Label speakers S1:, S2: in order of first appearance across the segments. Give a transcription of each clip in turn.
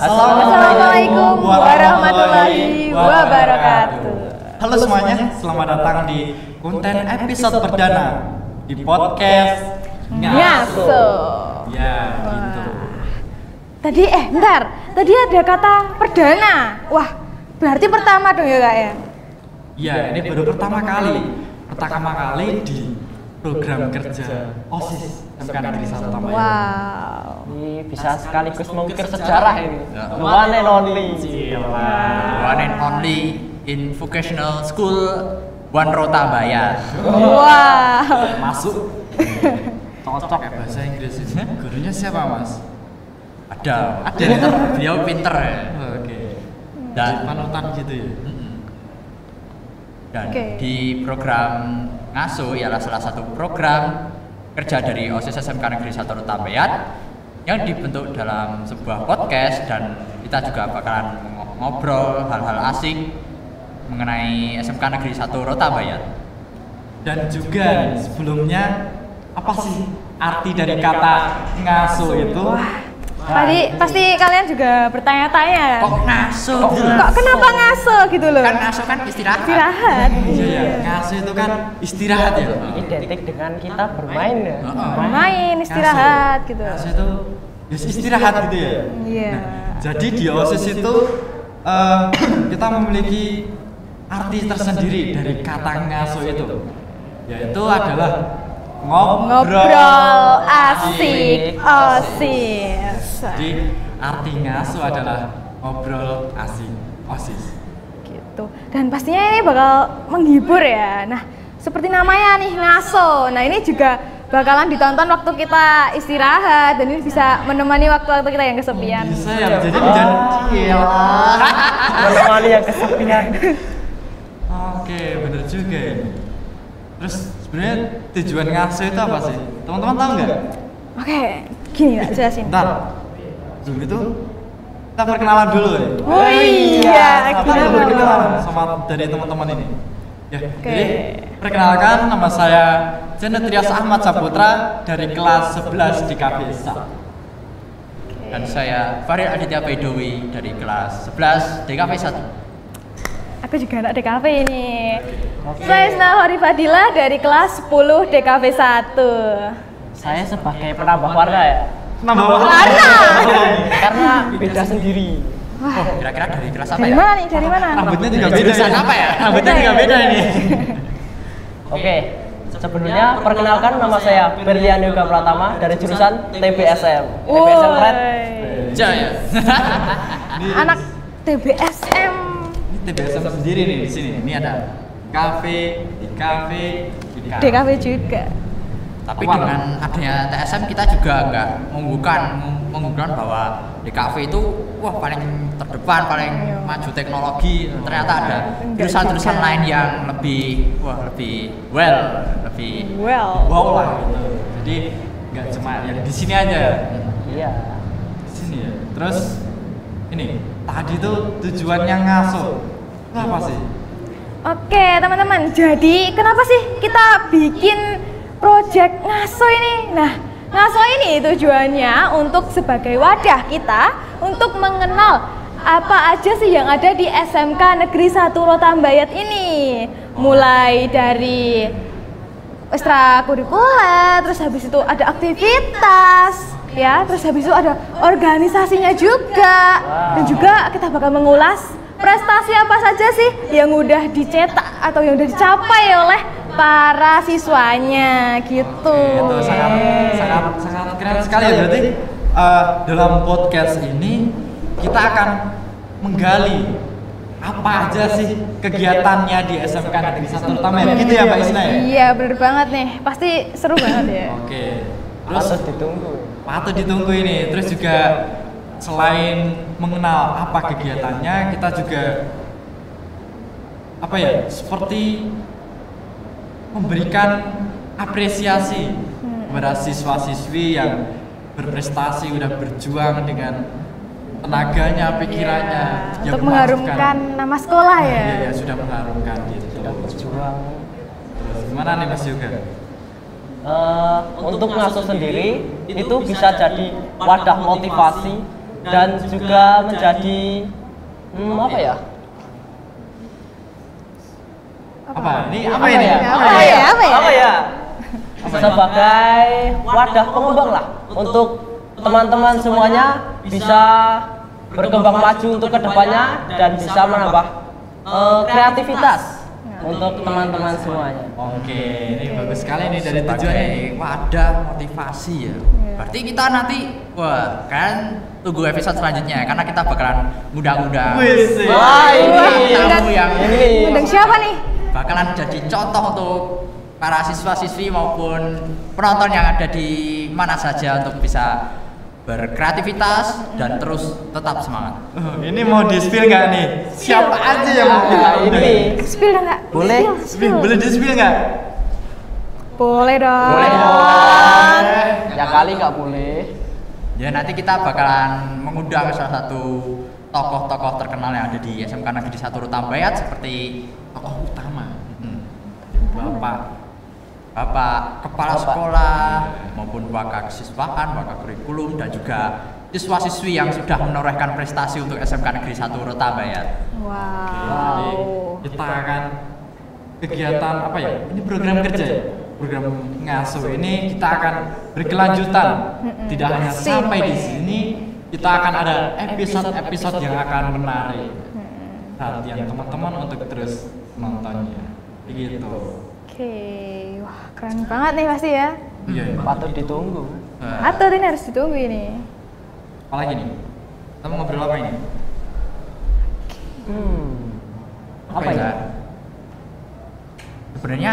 S1: Assalamualaikum warahmatullahi wabarakatuh.
S2: Halo semuanya, selamat datang di konten episode perdana di podcast
S1: Ngaso.
S2: Ya, gitu.
S1: Tadi eh bentar, tadi ada kata perdana. Wah, berarti pertama dong ya kak ya?
S2: Ya, ini baru pertama kali, pertama kali di program kerja OSIS MK Negeri 1 Tambayan.
S1: Wow.
S3: Ini bisa sekaligus mengukir sejarah ini.
S2: Ya.
S3: One and only.
S4: One and only in vocational school One Rota Bayan.
S1: Wow.
S2: Masuk. Cocok ya bahasa Inggris ini. Gurunya siapa, Mas?
S4: Ada, ada pinter, beliau pinter ya.
S2: Oke.
S4: Dan
S2: panutan gitu ya.
S4: dan
S1: Oke.
S4: di program Ngaso ialah salah satu program kerja dari OSIS SMK Negeri 1 Rota Bayan yang dibentuk dalam sebuah podcast dan kita juga bakalan ng- ngobrol hal-hal asik mengenai SMK Negeri 1 Rota Bayan.
S2: Dan juga sebelumnya apa sih arti dari kata ngaso itu?
S1: Pasti kalian juga bertanya-tanya.
S4: Kok ngaso?
S1: Kok kenapa ngaso gitu loh?
S4: Kan ngaso kan istirahat.
S1: Istirahat.
S2: Iya ya, ngaso itu kan istirahat ya.
S3: Identik dengan kita bermain ya.
S1: Bermain, istirahat gitu.
S2: Ngaso itu ya istirahat gitu ya.
S1: Iya.
S2: Jadi di OSIS itu eh, kita memiliki arti tersendiri dari kata ngaso itu, yaitu adalah ngobrol,
S1: Ngobrol asik, osis.
S2: Jadi arti ngaso adalah ngobrol asik OSIS.
S1: gitu dan pastinya ini bakal menghibur ya nah seperti namanya nih ngaso nah ini juga bakalan ditonton waktu kita istirahat dan ini bisa menemani waktu-waktu kita yang kesepian
S2: Bisa ya, jadi menjadi
S3: Menemani yang kesepian.
S2: Oke, bener juga ini. Terus sebenarnya tujuan ngaso itu apa sih? Teman-teman tahu nggak?
S1: oke gini tak jelasin
S2: Bentar. Zoom itu kita perkenalan dulu ya.
S1: oh iya
S2: Apa
S1: gimana
S2: dulu perkenalan sama dari teman-teman ini? Ya,
S1: Oke.
S2: jadi perkenalkan nama saya Jenetrias Ahmad Saputra dari kelas 11 di KBS.
S4: Dan saya Farid Aditya Baidowi dari kelas 11 DKV 1.
S1: aku juga anak DKV ini saya Isna Hori Fadila dari kelas 10 DKV 1
S3: Saya sebagai penambah warna ya.
S2: Nambah
S1: Warna.
S3: Karena beda sendiri.
S4: Kira-kira dari kelas apa
S1: dari
S4: ya?
S1: mana nih dari mana
S2: Rambutnya juga beda.
S4: Jurusan apa ya?
S2: Rambutnya juga beda ini.
S3: Oke. Sebelumnya perkenalkan nama saya Berlian Yoga Pratama dari jurusan TBSM. TBSM Red.
S4: Jaya.
S2: Ini-
S1: anak TBSM
S2: Ini TBSM sendiri nih di sini. Ini ada kafe, di kafe, di kafe.
S1: Juga
S4: Tapi
S2: Apa?
S4: dengan adanya TSM kita juga nggak mengunggukan mengunggukan bahwa di kafe itu wah paling terdepan, paling
S1: Iya.
S4: maju teknologi. Ternyata ada jurusan-jurusan
S1: juga.
S4: lain yang lebih wah lebih well, lebih
S1: well
S2: Wow lah gitu. Jadi nggak cuma yang di sini aja.
S3: Iya.
S2: Di sini ya. Terus ini tadi tuh tujuannya ngaso. Itu apa sih?
S1: Oke teman-teman, jadi kenapa sih kita bikin project ngaso ini? Nah, ngaso ini tujuannya untuk sebagai wadah kita untuk mengenal apa aja sih yang ada di SMK Negeri 1 Rotambayat ini. Mulai dari ekstrakurikuler, terus habis itu ada aktivitas, ya, terus habis itu ada organisasinya juga, dan juga kita bakal mengulas prestasi apa saja sih yang udah dicetak atau yang udah dicapai oleh para siswanya gitu.
S2: Itu sangat sangat sangat keren sekali ya berarti eh, dalam podcast ini kita akan menggali apa aja sih kegiatannya di SMK Negeri 1 terutama ya gitu ya Mbak Isna ya.
S1: Iya bener banget nih, pasti seru banget ya.
S2: Oke. Terus
S3: Terus ditunggu.
S2: patut ditunggu ini. Terus juga selain mengenal apa kegiatannya, kita juga apa ya? Seperti memberikan apresiasi kepada siswa-siswi yang berprestasi, udah berjuang dengan tenaganya, pikirannya yang
S1: untuk mengharumkan nama sekolah ya.
S2: Iya, ya, sudah mengharumkan gitu.
S3: Berjuang.
S2: Terus gimana nih Mas Yoga?
S3: Eh, untuk ngasuh sendiri itu bisa jadi wadah motivasi dan juga menjadi hmm, apa ya?
S2: Apa? Ini apa,
S3: Apa
S2: ini?
S3: ya?
S1: Apa ya? Apa ya?
S3: Apa ya? Sebagai wadah pengembang lah untuk teman-teman semuanya bisa berkembang maju untuk ke depannya dan bisa menambah eh, kreativitas untuk teman-teman semuanya.
S2: Oke, ini bagus sekali nih dari tujuannya.
S4: sebagai wadah motivasi ya.
S1: Iya.
S4: Berarti kita nanti wah kan tunggu episode selanjutnya karena kita bakalan
S2: Wis.
S3: Wah, ini
S4: tamu yang
S3: ini
S1: Undang siapa nih?
S4: Bakalan jadi contoh untuk para siswa-siswi maupun penonton yang ada di mana saja untuk bisa berkreativitas dan terus tetap semangat.
S2: Oh, ini mau di spill nggak nih? Siapa aja yang mau kita
S3: Nah, ini
S1: Spill dong nggak?
S3: Boleh.
S1: Spill,
S2: Spill,
S1: spill.
S2: boleh di spill nggak?
S1: Boleh dong.
S3: boleh dong. Ya kali nggak boleh.
S4: Ya nanti kita bakalan mengundang salah satu tokoh-tokoh terkenal yang ada di SMK Negeri 1 Rutambayat seperti
S2: Tokoh utama.
S4: hmm,
S2: Bapak.
S4: Bapak kepala
S3: Bapak.
S4: sekolah maupun wakak siswakan, wakak kurikulum dan juga siswa-siswi yang sudah menorehkan prestasi untuk SMK Negeri 1 Rutambayat.
S2: Jadi
S1: Wow.
S2: kita akan kegiatan apa ya? Ini program kerja ya? Program ngasuh ini kita akan berkelanjutan. Tidak hanya sampai di sini, kita akan ada episode-episode yang akan menarik perhatian teman-teman untuk terus nontonnya. Begitu.
S1: Oke, wah keren banget nih pasti ya.
S2: Iya. iya.
S3: Patut ditunggu.
S4: Eh,
S1: Atau ini harus ditunggu ini.
S2: Apalagi nih? Kita mau ngobrol apa ini?
S3: Hmm. Apa
S2: ya?
S3: ya?
S4: Sebenarnya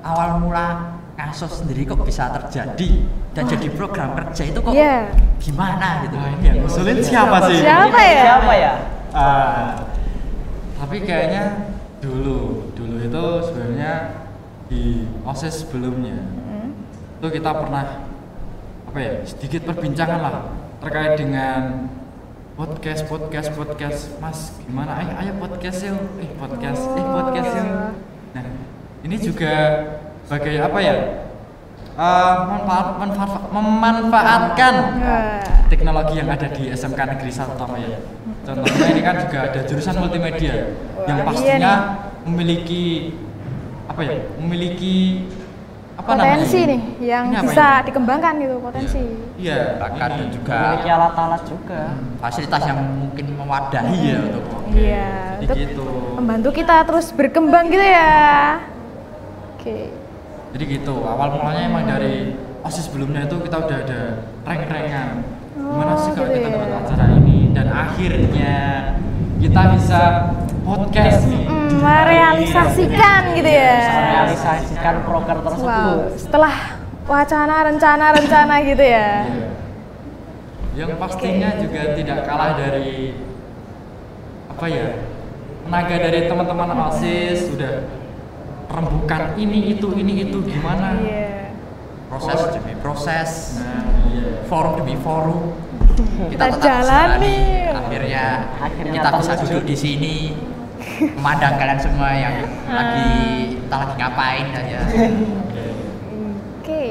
S4: awal mula kasus sendiri kok bisa terjadi dan jadi program kerja itu kok
S1: Iya.
S4: gimana gitu.
S2: Nah, ini yang ngusulin siapa sih?
S1: Siapa ya?
S3: Siapa ya?
S2: Ah, tapi kayaknya dulu, dulu itu sebenarnya di OSIS sebelumnya
S1: Hmm.
S2: itu kita pernah apa ya sedikit perbincangan lah terkait dengan podcast podcast podcast mas gimana ayo ayo podcast yuk eh podcast eh podcast yuk nah ini juga sebagai apa ya Eh, manfaat, manfaat- memanfaatkan
S1: Wah.
S2: teknologi yang ada di SMK Negeri 1 Tamaya. Contohnya ini kan juga ada jurusan multimedia yang
S1: Wah,
S2: pastinya
S1: iya
S2: memiliki apa ya? Memiliki apa
S1: Potensi
S2: namanya?
S1: nih yang
S2: Ini
S1: bisa
S2: ini?
S1: dikembangkan gitu potensi.
S2: Iya,
S4: Bakat dan
S2: ini.
S4: juga
S3: Memiliki alat-alat juga.
S4: fasilitas yang mungkin mewadahi ya untuk
S1: Iya, untuk
S2: gitu.
S1: membantu kita terus berkembang gitu ya. Oke.
S2: Jadi gitu. Awal mulanya emang dari OSIS sebelumnya itu kita udah ada rank-rankan. Gimana sih kalau
S1: gitu
S2: kita
S1: ya.
S2: buat acara ini dan akhirnya kita bisa podcast nih.
S1: Mm, merealisasikan gitu ya.
S3: Merealisasikan proker tersebut.
S1: Wow, setelah wacana rencana-rencana gitu ya.
S2: Iya. Yang pastinya juga tidak kalah dari apa ya tenaga dari teman-teman OSIS sudah rembukan ini itu ini itu gimana
S1: Iya.
S4: proses demi proses,
S2: nah iya
S4: forum demi forum.
S1: Kita
S4: tetap
S1: jalani.
S4: Akhirnya,
S3: Akhirnya
S4: kita bisa duduk di sini memandang kalian semua yang lagi entah lagi ngapain aja.
S1: Oke.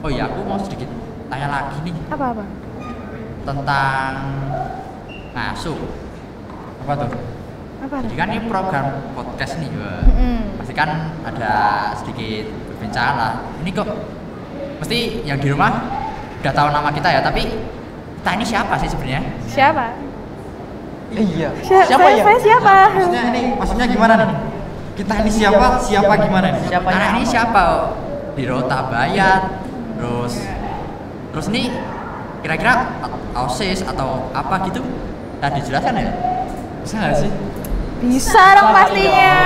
S4: Oh iya, aku mau sedikit tanya lagi nih
S1: Apa-apa?
S4: tentang ngasuh.
S2: Apa tuh
S1: Apa?
S4: Jadi kan ini program podcast nih.
S1: Mm-mm.
S4: Pasti kan ada sedikit perbincangan lah. Ini kok mesti yang di rumah udah tahu nama kita ya, tapi kita ini siapa sih sebenarnya?
S1: Siapa?
S3: Iya.
S1: Sia-
S3: Siapa
S1: saya,
S3: ya?
S1: saya siapa?
S2: maksudnya ini maksudnya gimana nih kita ini siapa siapa gimana nih
S3: Siapa
S4: Karena ini
S3: apa?
S4: siapa? Di Rota Bayat, terus terus nih kira-kira OSIS atau apa gitu? Tadi dijelaskan ya?
S2: Bisa nggak sih
S1: Bisa dong pastinya.
S2: iya.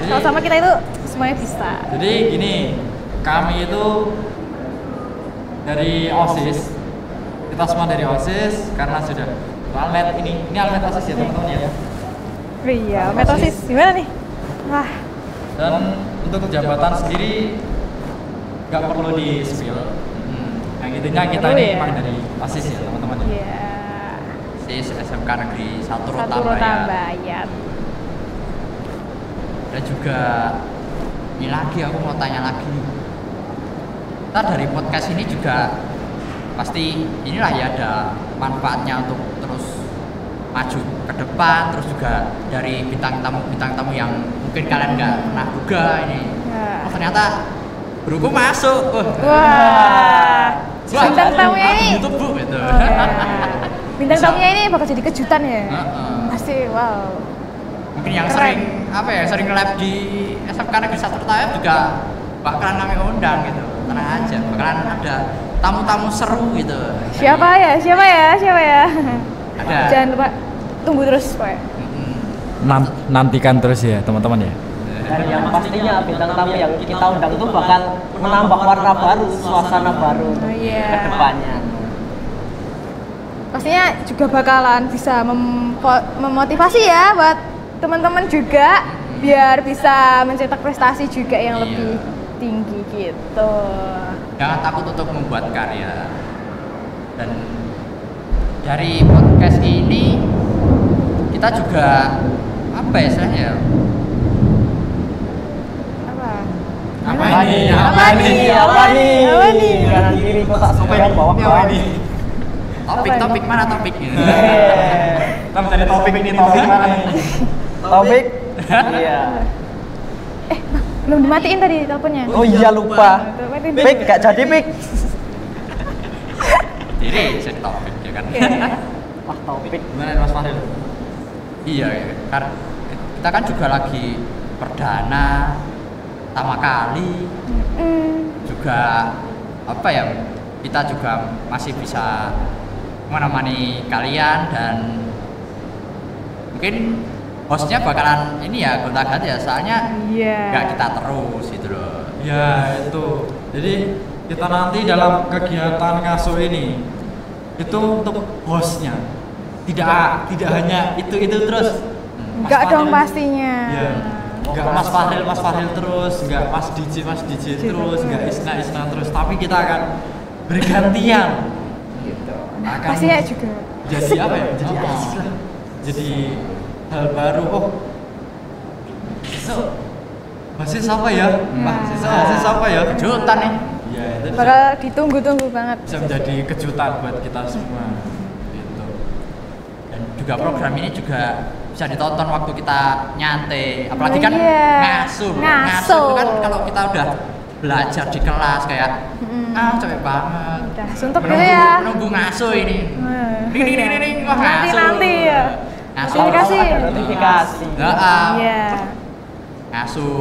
S1: Kalau sama kita itu semuanya bisa.
S2: jadi gini kami itu dari osis kita semua dari osis karena sudah almet ini ini almet osis ya teman-teman ya
S1: Iya, metosis gimana nih? Wah,
S2: dan untuk jabatan sendiri nggak perlu di spill
S4: Hmm.
S2: yang intinya kita ini
S1: ya?
S2: emang dari osis ya teman-teman ya
S1: iya.
S4: SMK Negeri 1
S1: Satu
S4: Rota
S1: rota
S4: Bayat.
S1: bayat.
S4: Dan juga ini lagi aku mau tanya lagi kita dari podcast ini juga pasti inilah ya ada manfaatnya untuk terus maju ke depan terus juga dari bintang tamu bintang tamu yang mungkin kalian nggak pernah duga ini
S1: Ya.
S4: oh, ternyata guruku masuk Wah.
S1: Wah. Bintang
S4: aku
S1: ini.
S4: YouTube bu gitu
S1: Oh, ya. Bintang tamunya ini bakal jadi kejutan ya.
S4: Heeh.
S1: Pasti wow.
S4: mungkin yang
S1: Keren.
S4: sering apa ya sering lab di SMK Negeri Satu Tayab juga bakalan kami undang gitu tenang aja bakalan ada tamu-tamu seru gitu
S1: Siapa ya? Siapa ya? Siapa ya?
S4: Ada.
S1: Jangan lupa tunggu terus, Pak.
S2: Nantikan terus ya teman-teman ya.
S3: Dan yang pastinya bintang tamu yang kita undang itu bakal menambah warna baru, suasana baru
S1: Oh, iya.
S3: ke depannya.
S1: Pastinya juga bakalan bisa mempo- memotivasi ya buat teman-teman juga biar bisa mencetak prestasi juga yang
S4: Iya.
S1: lebih tinggi gitu.
S4: jangan takut untuk membuat karya dan dari podcast ini kita juga apa ya istilahnya
S1: Apa?
S2: Apa ini?
S3: Apa nih? Apa nih?
S1: Apa?
S3: Kanan kiri kotak sebelah bawah bawah.
S4: Topik-topik mana topik
S2: Kita mencari topik ini topik mana nih?
S3: Topik. Iya.
S1: Belum dimatiin tadi teleponnya.
S3: Oh iya lupa. Pik gak jadi pik.
S4: jadi jadi topik ya kan
S3: Wah topik.
S2: Gimana Mas Fahil?
S4: iya ya. karena kita kan juga lagi perdana pertama kali juga apa ya kita juga masih bisa menemani kalian dan mungkin hostnya bakalan ini ya gonta ganti ya soalnya nggak kita terus gitu loh
S2: Ya itu. Jadi kita nanti dalam kegiatan ngaso ini itu untuk hostnya. Tidak tidak hanya itu itu terus. Mas
S1: Enggak dong pastinya.
S2: Iya. Enggak Mas Fahil Mas Fahil terus, enggak Mas DJ Mas DJ terus, enggak Isna Isna terus, tapi kita akan bergantian. Akan
S1: Pastinya juga.
S2: jadi apa ya? Jadi
S4: Apa?
S2: Jadi hal baru. Oh. So, Basis apa ya? Pak, sisa basis apa ya?
S4: kejutan nih
S2: Iya, itu
S1: Bakal ditunggu-tunggu banget.
S2: bisa menjadi kejutan buat kita semua. Gitu.
S4: dan juga program ini juga bisa ditonton waktu kita nyantai apalagi kan
S1: Iya.
S4: ngasuh
S1: Ngasuh.
S4: kan kalau kita udah belajar di kelas kayak
S1: Mm.
S4: ah capek banget
S1: Udah suntuk gitu
S4: menunggu,
S1: ya.
S4: menunggu ngasuh ini
S1: Nah,
S4: Ding, ding, ding, ding, ding. Wah,
S1: Nanti
S4: ngasuh.
S1: nanti ya.
S4: ngasuh
S1: Notifikasi.
S3: Notifikasi.
S4: Ah.
S1: Iya.
S4: ngasuh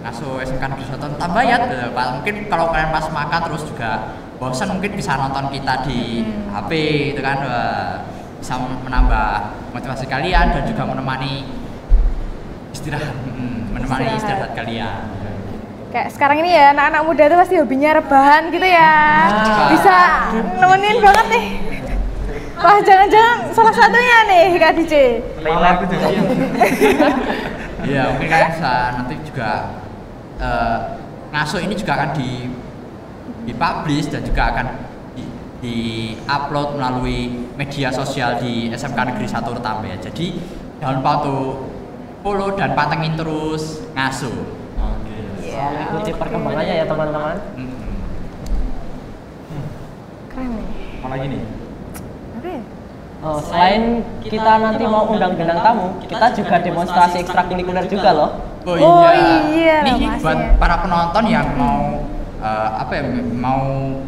S4: ngasuh SMK Negeri Satu Tambayat eh, Pak. mungkin kalau kalian pas makan terus juga bosan mungkin bisa nonton kita di
S1: Hmm.
S4: HP itu kan eh, bisa menambah motivasi kalian dan juga menemani istirahat hmm, menemani
S1: Istirahat.
S4: istirahat kalian
S1: Kayak sekarang ini ya anak-anak muda tuh pasti hobinya rebahan gitu ya.
S4: Nah.
S1: Bisa nemenin banget nih. Wah jangan-jangan salah satunya nih Kak DJ.
S2: Malah aku jadi
S4: Iya, mungkin kalian bisa nanti juga eh, ngasuh ini juga akan di dipublish dan juga akan di, di upload melalui media sosial di SMK Negeri 1 Retambe. Jadi jangan lupa untuk follow dan pantengin terus ngasuh.
S1: Iya.
S3: Ikuti perkembangannya ya teman-teman.
S4: Mm-mm.
S1: Keren nih.
S2: Apa lagi nih?
S1: Apa ya?
S3: Oh, selain kita nanti mau undang bintang tamu, kita juga demonstrasi ekstrakurikuler juga loh.
S4: Oh,
S1: Oh,
S4: iya.
S1: iya
S4: Ini
S1: lah, Mas,
S4: buat
S1: ya.
S4: para penonton yang mau eh, apa ya mau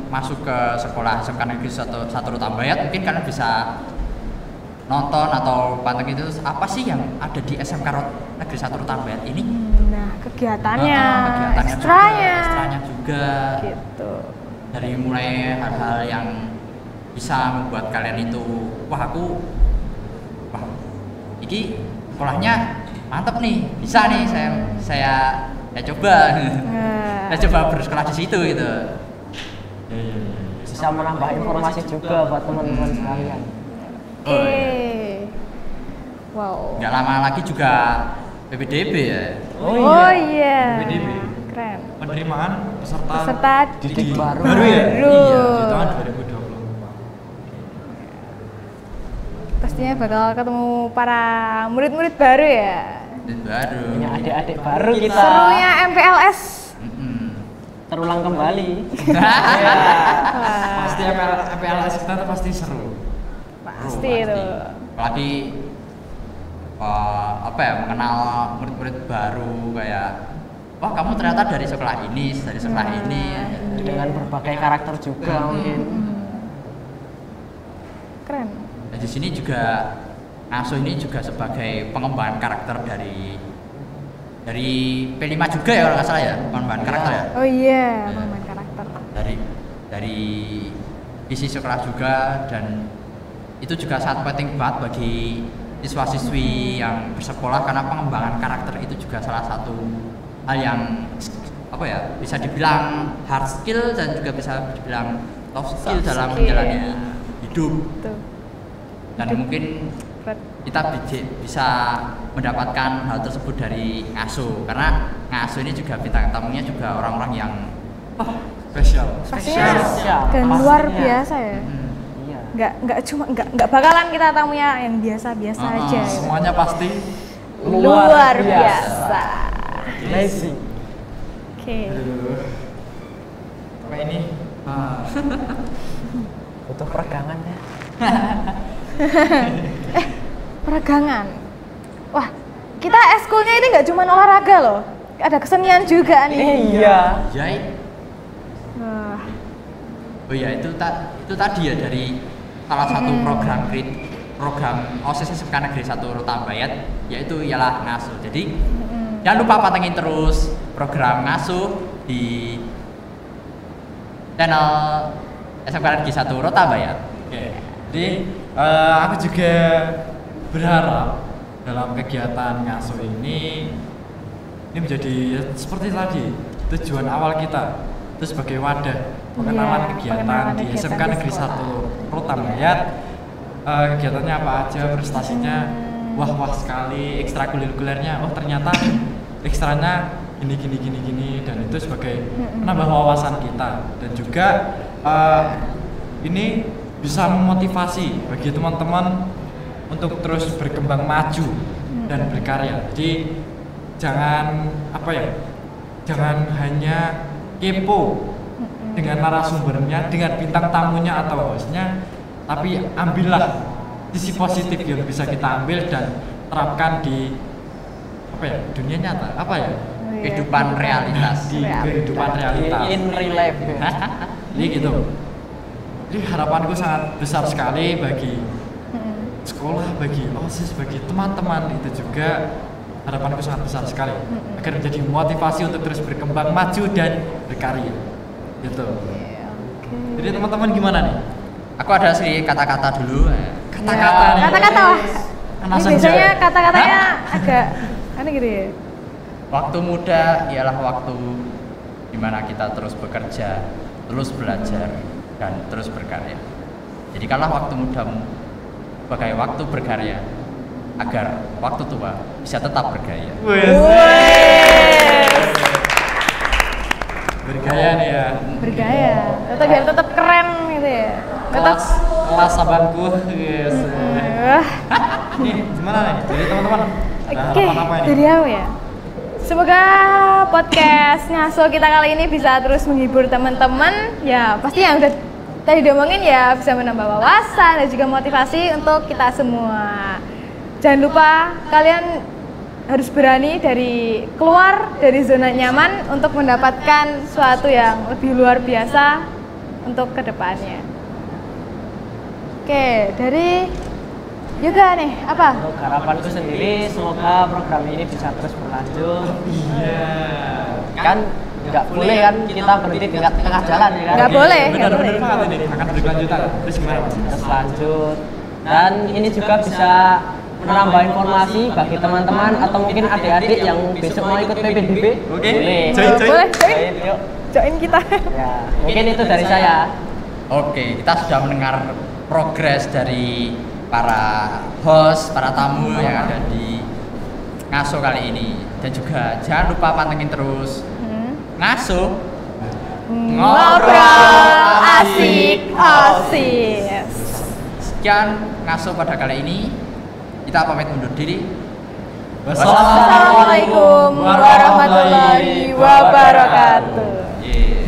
S4: masuk ke sekolah SMK Negeri 1 Satu Tambayat mungkin kalian bisa nonton atau pantengin itu apa sih yang ada di SMK Negeri 1 Tambayat ini?
S1: Kegiatannya,
S4: Eh, kegiatannya
S1: ekstranya.
S4: juga, ekstranya juga.
S1: Gitu.
S4: Dari mulai hal-hal yang bisa membuat kalian itu wah aku wah ini sekolahnya mantep nih bisa nih saya saya saya coba
S1: Nah,
S4: saya coba bersekolah di situ gitu
S2: Ya, ya, ya.
S3: Bisa menambah informasi juga buat teman-teman sekalian.
S1: Oke.
S4: Oh, iya.
S1: Wow.
S4: nggak lama lagi juga PPDB ya
S1: Oh iya.
S2: PDB.
S1: Keren.
S2: Penerimaan peserta
S1: Peserta
S2: didik
S3: baru.
S2: baru ya?
S1: Baru.
S2: Iya, di tahun 2020.
S1: pastinya bakal ketemu para murid-murid baru ya.
S4: dan baru
S3: Punya adik-adik baru kita.
S1: Serunya MPLS.
S4: Mm-mm.
S3: terulang kembali.
S2: pasti MPL, MPLS kita pasti seru.
S1: Pasti itu.
S4: Apalagi apa ya mengenal murid-murid baru kayak wah kamu ternyata dari sekolah ini, dari sekolah
S1: Nah,
S4: ini.
S3: Dengan berbagai karakter juga mungkin.
S1: Keren.
S4: Dan di sini juga Ngaso ini juga sebagai pengembangan karakter dari dari P5 juga ya kalau nggak salah ya pengembangan karakter ya
S1: Oh iya, pengembangan karakter.
S4: dari dari isi sekolah juga dan itu juga sangat penting banget bagi siswa-siswi yang bersekolah karena pengembangan karakter itu juga salah satu hal yang apa ya bisa dibilang hard skill dan juga bisa dibilang soft skill
S1: Soft
S4: dalam
S1: skill.
S4: menjalani hidup
S1: Tuh.
S4: dan mungkin
S1: Berat.
S4: kita bisa mendapatkan hal tersebut dari Ngaso karena Ngaso ini juga bintang tamunya juga orang-orang yang
S2: Spesial.
S1: Pastinya
S3: Spesial.
S1: dan
S3: Pastinya.
S1: luar biasa ya.
S4: hmm,
S3: Iya.
S1: Nggak nggak cuma nggak nggak bakalan kita tamunya yang biasa-biasa
S4: Ah,
S1: aja. gitu.
S2: Semuanya pasti
S1: Luar biasa.
S3: Amazing.
S1: Oke.
S2: Aduh. Apa ini? Ah,
S3: Butuh peregangan ya.
S1: Peragangan. Wah, kita eskulnya ini nggak cuma olahraga loh. Ada kesenian juga nih.
S3: Iya.
S4: Jai
S1: Wah,
S4: oh ya itu ta- itu tadi ya dari salah satu program grid program OSIS SMK Negeri 1 Rotambayat yaitu ialah Ngaso jadi jangan lupa pantengin terus program Ngaso di channel SMK Negeri 1 Rotambayat
S2: Oke. Jadi eh, aku juga berharap dalam kegiatan ngaso ini ini menjadi ya, seperti tadi tujuan awal kita. Itu sebagai wadah pengenalan
S1: Iya,
S2: kegiatan
S1: pengenalan
S2: di
S1: kegiatan
S2: SMK Negeri
S1: sekolah.
S2: 1 Rotambayat Eh, kegiatannya apa aja prestasinya? Wah wah sekali ekstrakurikulernya. Oh ternyata ekstranya gini gini gini gini. Dan itu sebagai menambah wawasan kita. Dan juga eh, ini bisa memotivasi bagi teman-teman untuk terus berkembang maju dan berkarya. Jadi jangan apa ya jangan hanya kepo dengan narasumbernya dengan bintang tamunya atau hostnya tapi ambillah sisi positif yang bisa kita ambil dan terapkan di apa ya dunia nyata apa ya?
S1: Oh, iya.
S4: kehidupan realitas.
S2: Di kehidupan realitas.
S3: In real life.
S2: jadi gitu. Jadi harapanku sangat besar sekali bagi
S1: Mm-mm.
S2: sekolah bagi osis bagi teman-teman itu juga. Harapanku sangat besar sekali. Agar menjadi motivasi untuk terus berkembang maju dan berkarya gitu
S1: Iya, Oke.
S2: jadi teman-teman gimana nih
S4: aku ada sedikit kata-kata dulu eh.
S2: kata-kata nih
S1: Kata-kata.
S2: Anak
S1: Ini biasanya kata-katanya agak aneh gitu ya.
S4: Waktu muda ialah waktu di mana kita terus bekerja, terus belajar, dan terus berkarya. Jadikanlah waktu mudamu sebagai waktu berkarya, agar waktu tua bisa tetap bergaya.
S2: Bergaya nih ya
S1: Bergaya. Tetap biar tetap keren gitu ya. Tetap
S2: kelas kelas sabanku yes. Gimana nih jadi teman-teman ada
S1: Oke,
S2: harapan apa ini
S1: dari aku ya. Semoga podcast ngaso kita kali ini bisa terus menghibur teman-teman. Ya, pasti yang udah tadi diomongin ya bisa menambah wawasan dan juga motivasi untuk kita semua. Jangan lupa kalian harus berani dari keluar dari zona nyaman untuk mendapatkan sesuatu yang lebih luar biasa untuk ke depannya. Oke, dari Yoga nih, apa?
S3: Untuk harapanku sendiri, semoga program ini bisa terus berlanjut.
S2: iya
S3: Kan nggak boleh kan kita berhenti di tengah tengah jalan ya kan?
S1: Nggak boleh,
S2: benar
S1: nggak
S2: benar
S1: boleh.
S2: banget ini akan berkelanjutan terus gimana
S3: Terus lanjut. Dan ini juga bisa menambah informasi bagi teman-teman atau mungkin adik-adik yang besok mau ikut PPDB.
S2: Oke.
S3: Boleh.
S2: Join, join.
S1: Boleh, join.
S3: Join, yuk.
S1: Join kita.
S3: Ya, mungkin itu dari saya.
S4: Oke, kita sudah mendengar progres dari para host, para tamu yang ada di Ngaso kali ini. Dan juga jangan lupa pantengin terus
S1: Hmm.
S4: Ngaso
S1: Ngobrol asik osis.
S4: Sekian Ngaso pada kali ini. Kita pamit undur diri.
S1: Assalamualaikum warahmatullahi wabarakatuh.
S4: Yes.